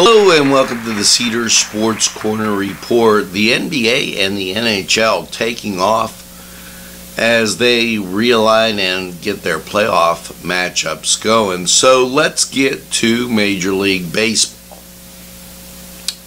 Hello and welcome to the Cedars Sports Corner Report. The NBA and the NHL taking off as they realign and get their playoff matchups going. So let's get to Major League Baseball.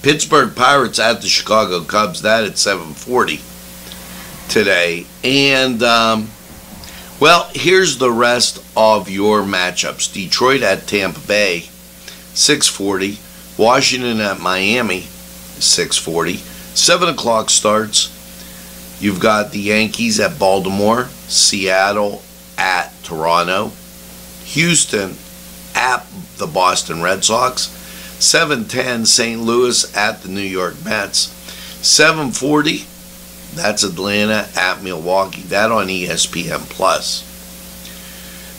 Pittsburgh Pirates at the Chicago Cubs. That at 7:40 today, and um, well, here's the rest of your matchups. Detroit at Tampa Bay, 640. Washington at Miami, 640. 7 o'clock starts. You've got the Yankees at Baltimore, Seattle at Toronto, Houston at the Boston Red Sox, 710 St. Louis at the New York Mets, 740 that's Atlanta at Milwaukee. That on ESPN Plus.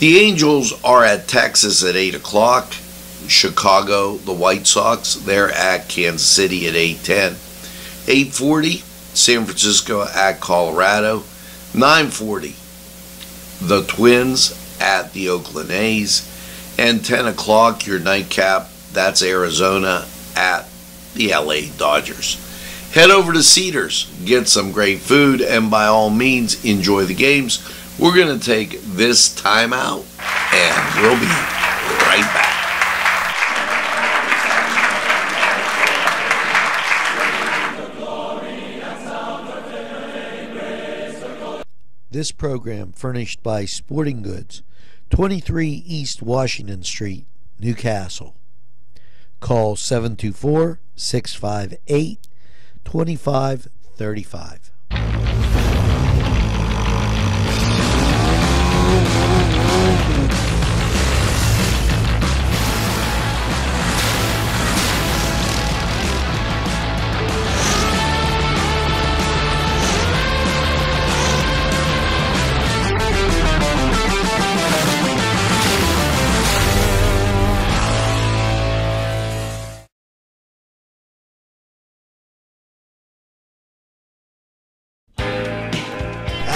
The Angels are at Texas at 8 o'clock. Chicago, the White Sox, they're at Kansas City at 8:10. 8:40, San Francisco at Colorado. 9:40, the Twins at the Oakland A's, and 10 o'clock your nightcap. That's Arizona at the LA Dodgers. Head over to Cedars, get some great food, and by all means enjoy the games. We're going to take this time out, and we'll be right back. This program furnished by Sporting Goods, 23 East Washington Street, New Castle. Call 724 658 2535.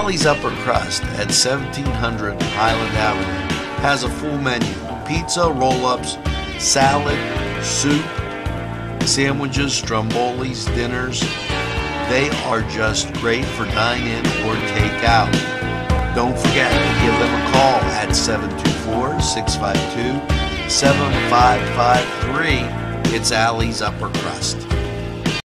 Alley's Upper Crust at 1700 Highland Avenue has a full menu pizza, roll ups, salad, soup, sandwiches, strombolis, dinners. They are just great for dine in or take out. Don't forget to give them a call at 724 652 7553. It's Alley's Upper Crust.